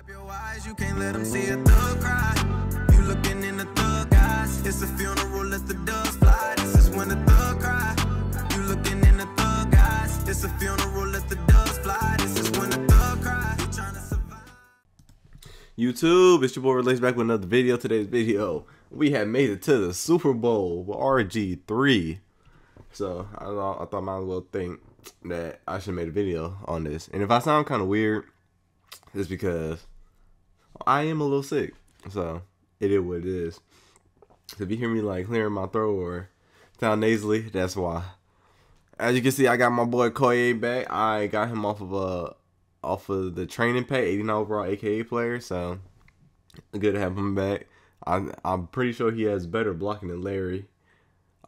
Wipe your eyes, you can't let them see a thug cry. You looking in the thug eyes. It's a funeral, let the doves fly. This is when the thug cry. You looking in the thug eyes. It's a funeral, let the doves fly. This is when the thug cry. Trying to survive. YouTube, it's your boy Rhelatez back with another video. Today's video, we have made it to the Super Bowl with RG3. So I I thought I might as well think that I should make a video on this. And if I sound kind of weird, it's because I am a little sick. So it is what it is. So if you hear me like clearing my throat or sound nasally, that's why. As you can see, I got my boy Koye back. I got him off of uh off of the training pay, 89 overall AKA player. So good to have him back. I'm I'm pretty sure he has better blocking than Larry.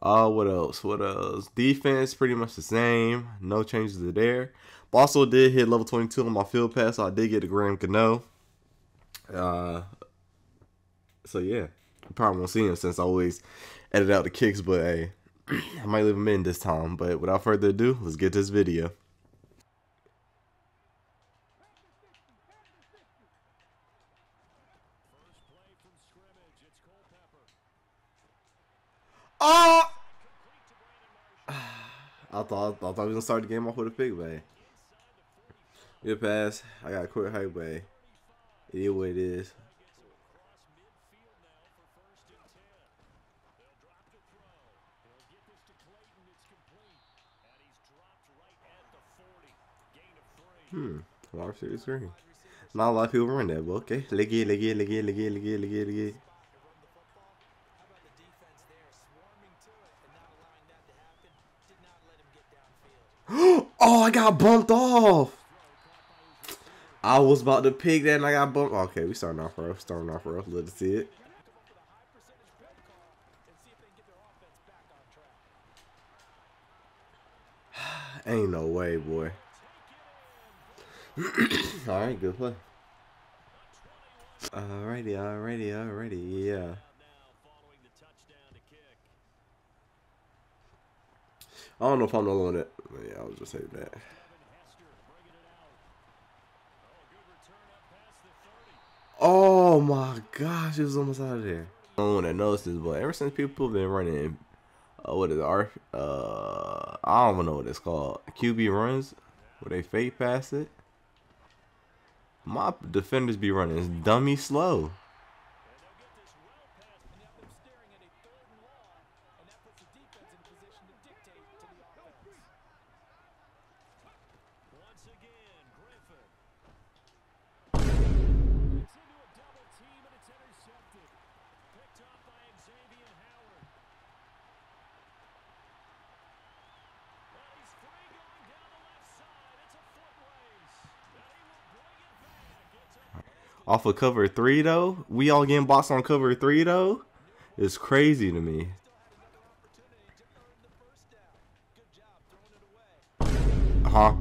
Uh, what else? What else? Defense pretty much the same. No changes there. But also did hit level 22 on my field pass. So I did get a Graham Gano. Uh, so yeah, probably won't see him since I always edit out the kicks. But hey, I might leave him in this time. But without further ado, let's get this video. Oh! I thought I thought we was gonna start the game off with a pick, bay. Good pass. I got a quick height, bay. It is what it is. Hmm. Wide receiver screen. Not a lot of people run that, but okay. Leg it, leg it, leg it, leg it, leg it, leg it, leg it. oh, I got bumped. I was about to pick that and I got bumped. Okay, we starting off rough. Starting off rough. Let's see it. Ain't no way, boy. Alright, good play. Alrighty, alrighty, alrighty, yeah. I don't know if I'm the one that. Yeah, I was just saying that. Oh my gosh, it was almost out of there. I don't one that knows this, but ever since people have been running, uh, what is it, R, uh, I don't know what it's called. QB runs, where they fake pass it. My defenders be running dummy slow. Off of cover three though. We all getting boxed on cover three though. It's crazy to me. Uh huh.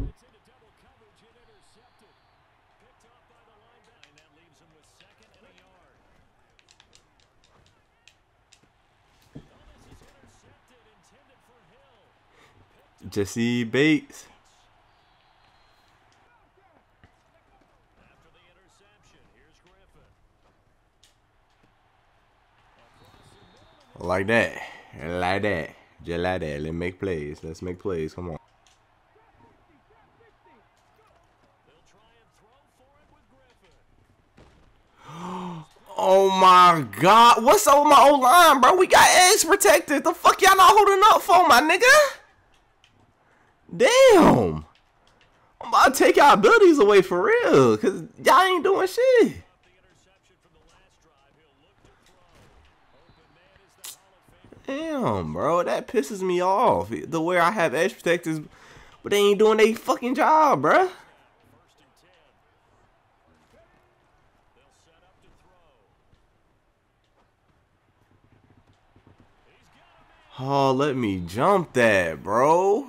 Jessie Bates. Like that. Like that. Just like that. Let's make plays. Let's make plays. Come on. Oh my god. What's up with my old line, bro? We got eggs protected. The fuck y'all not holding up for, my nigga? Damn. I'm about to take y'all abilities away for real. Cause y'all ain't doing shit. Damn, bro, that pisses me off. The way I have edge protectors, but they ain't doing their fucking job, bro. Oh, let me jump that, bro.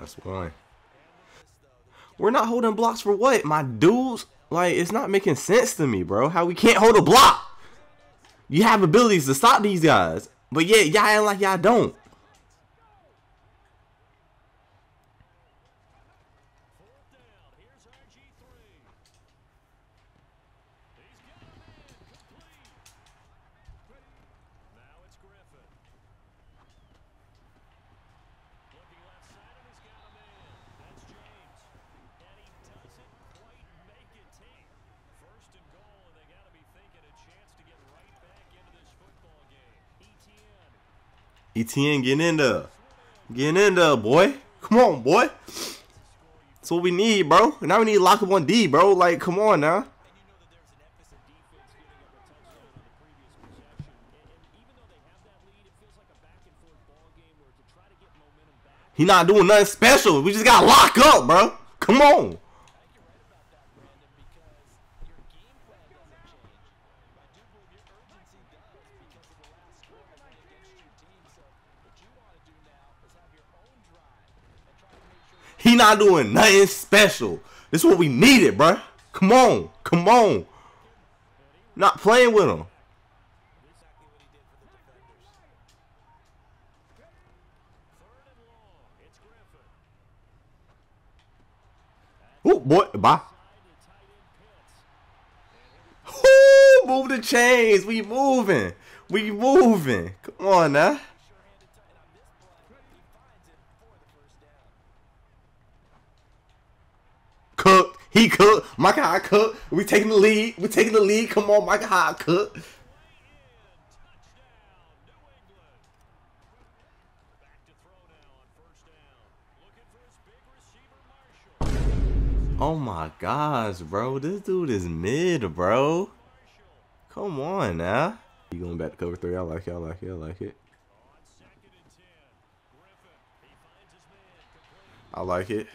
That's why. We're not holding blocks for what? My dudes? Like, it's not making sense to me, bro. How we can't hold a block? You have abilities to stop these guys. But yeah, y'all like y'all don't. ETN, getting in there. Get in there, boy. Come on, boy. That's what we need, bro. Now we need lock up on D, bro. Like, come on now. He not doing nothing special. We just got lock up, bro. Come on. He not doing nothing special. This is what we needed, bro. Come on. Come on. Not playing with him. Oh boy, bye. Ooh, move the chains. We moving. We moving. Come on now. Cook. He cook. Micah Hyde cook. We taking the lead. We taking the lead. Come on, Micah Hyde cook. Oh my gosh, bro. This dude is mid, bro. Come on now. You going back to cover three? I like it. I like it. I like it. I like it.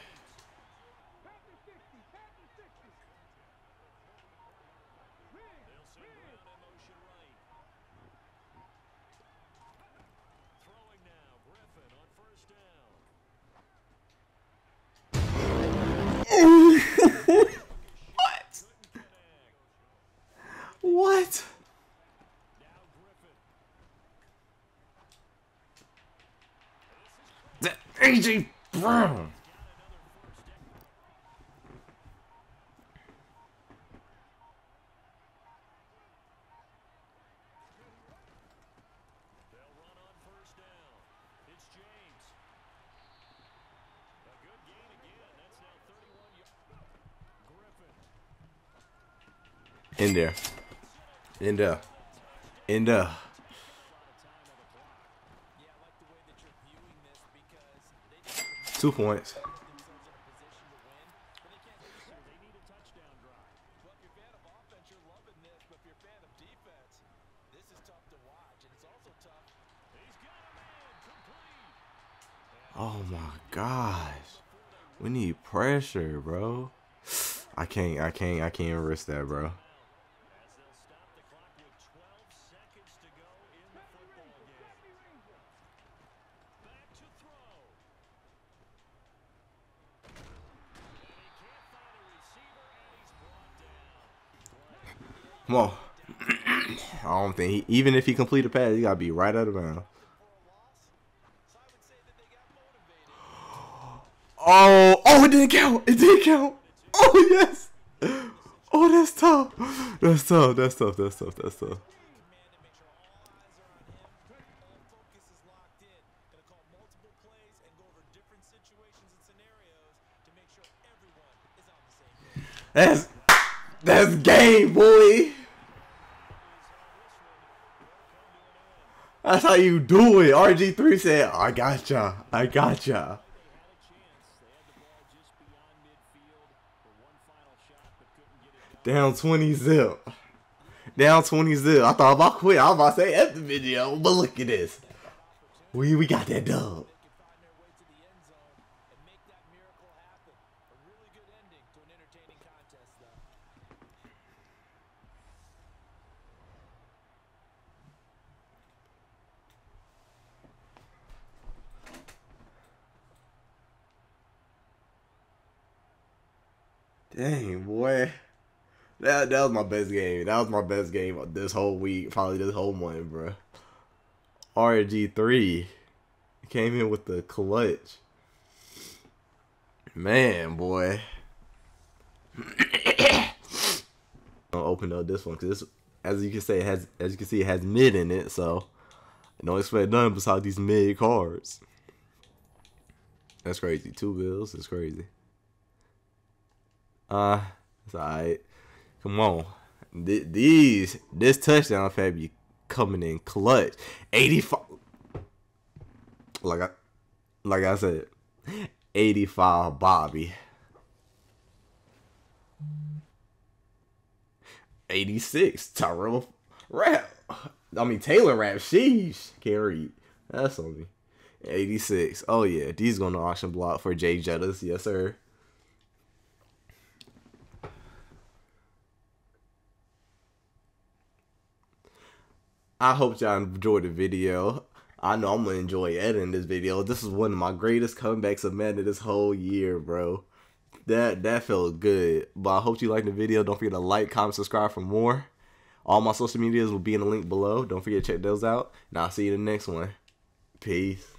What? The AJ Brown. In there. In there. In there. Two points. Oh my gosh. We need pressure, bro. I can't I can't I can't risk that, bro. Come on. I don't think he, even if he complete a pass, he gotta be right out of bounds. Oh, oh, it didn't count. It didn't count. Oh yes. Oh, that's tough. That's tough. That's tough. That's tough. That's tough. That's that's game, boy. That's how you do it. RG3 said, I gotcha. I gotcha. Down 20 zip. Down 20 zip. I thought about quit. I was about to say F the video, but look at this. We we got that dub. Dang, boy. That that was my best game. That was my best game this whole week, probably this whole month, bro. RG3 came in with the clutch. Man, boy. I'll open up this one because as you can say, it has as you can see, it has mid in it, so don't expect nothing besides these mid cards. That's crazy. Two bills. That's crazy. Uh, it's alright. Come on. Th- these, this touchdown fab you coming in clutch. 85. Like I, like I said, 85 Bobby. 86 Tyrell Rap. I mean Taylor Rapp. Sheesh. Can't. That's on me. 86. Oh yeah, these going to auction block for Jay Jettas. Yes sir. I hope y'all enjoyed the video. I know I'm gonna enjoy editing this video. This is one of my greatest comebacks of Madden this whole year, bro. That that felt good. But I hope you liked the video. Don't forget to like, comment, subscribe for more. All my social medias will be in the link below. Don't forget to check those out. And I'll see you in the next one. Peace.